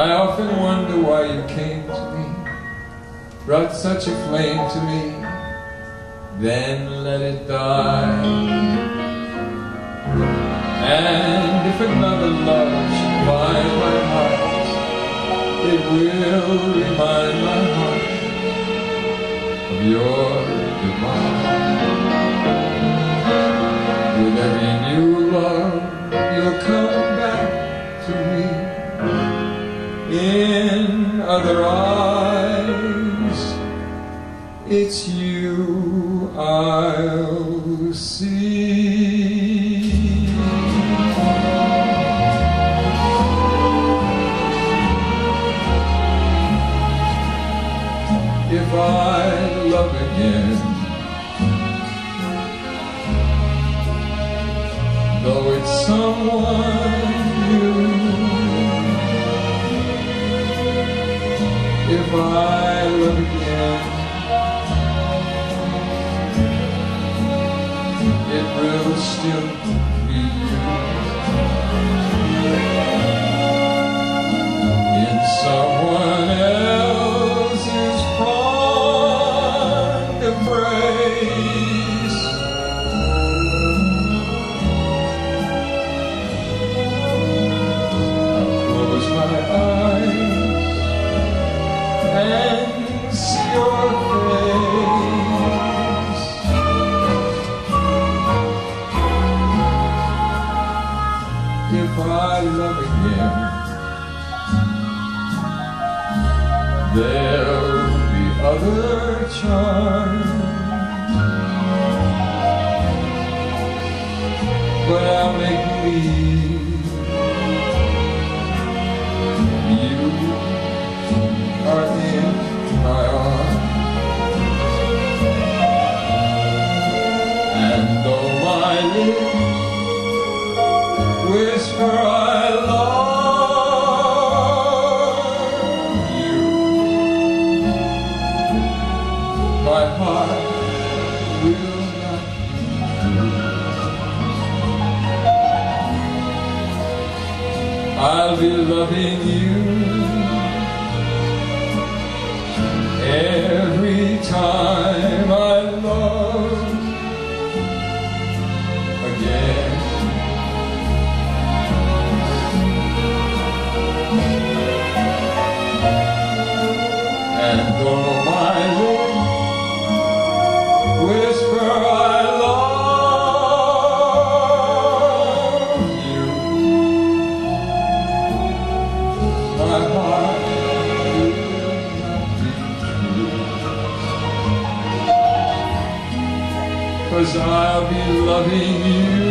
I often wonder why you came to me, brought such a flame to me, then let it die. And if another love should find my heart, it will remind my heart of your goodbye. Other eyes. It's you I'll see. If I love again, though it's someone I love again, it will still be you. In someone else's embrace. There'll be other charms. I'll make believe you are in my arms. And though whisper I love I'll be loving you Cause I'll be loving you